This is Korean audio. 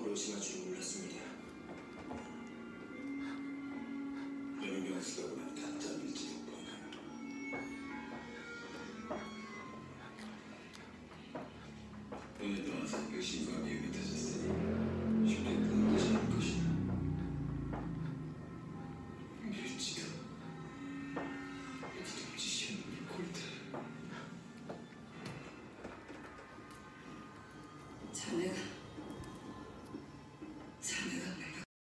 처음으로 의심할 줄 몰랐습니다. 레미병스가 보낸 가짜 밀지 요건 오늘도 그 의심과 미움이 터졌으니 쉽게 끊는 것이 아닐 것이다. 밀지도 자네가